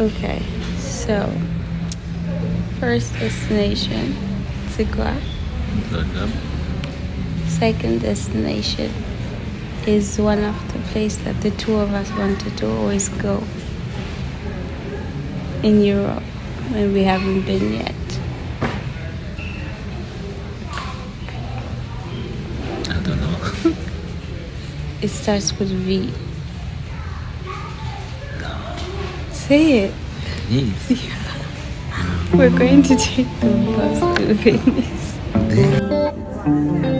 Okay, so first destination, Zagreb. London. Second destination is one of the places that the two of us wanted to always go in Europe when we haven't been yet. I don't know. It starts with V. Say it. Yes. We're going to take the bus to Venice.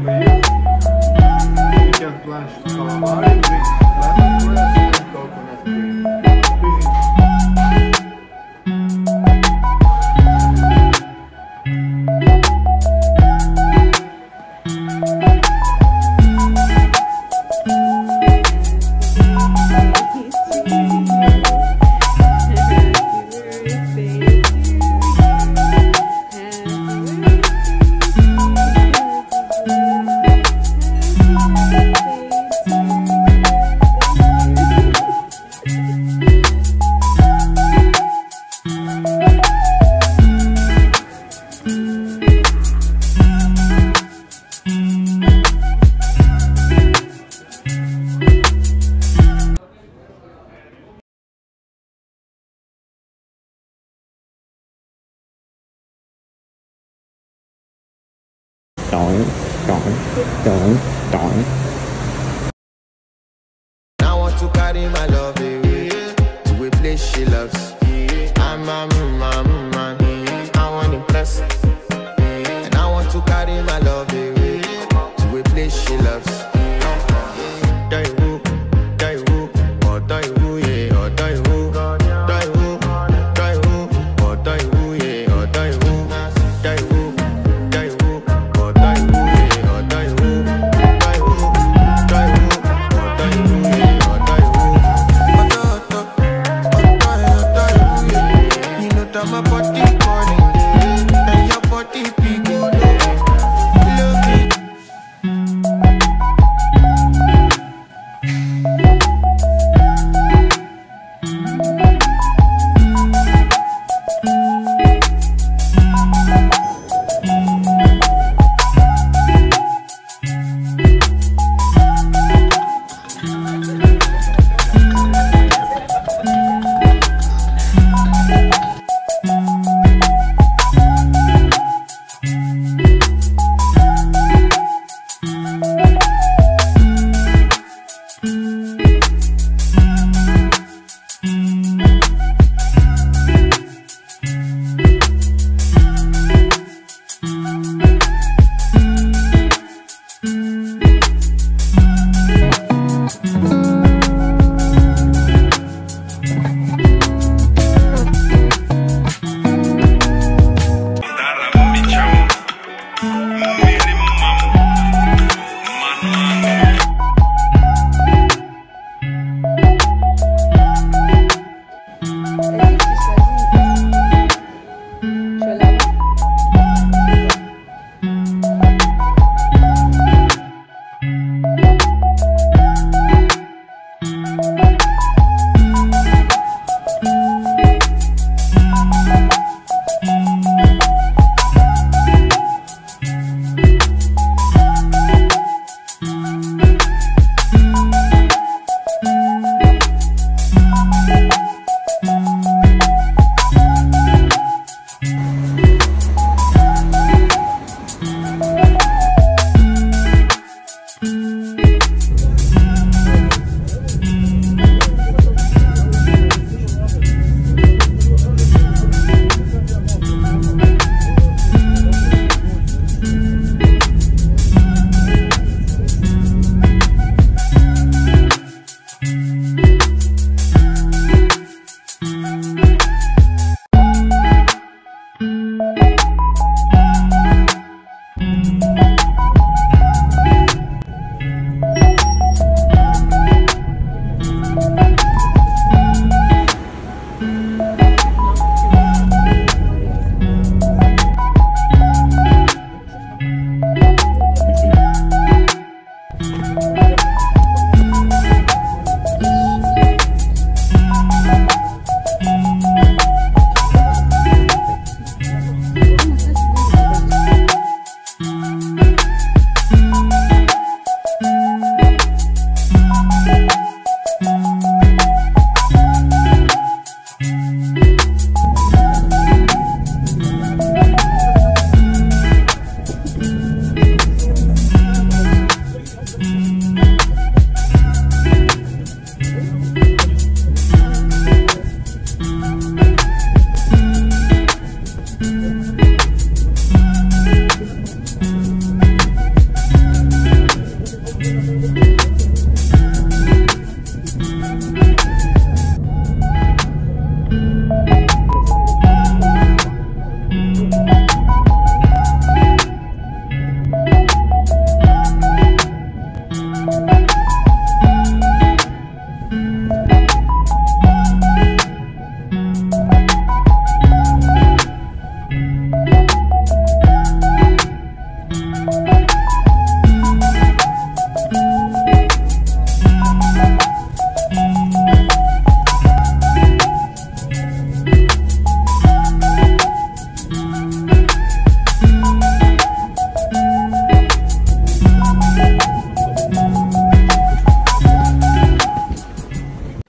Just blanched calamari with lemon grass and coconut cream. darn, darn. I want to carry my love away to a place she loves. Eh, eh. I'm,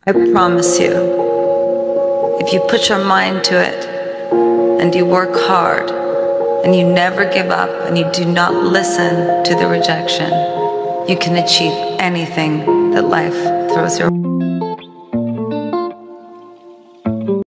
I promise you, if you put your mind to it and you work hard and you never give up and you do not listen to the rejection, you can achieve anything that life throws your way.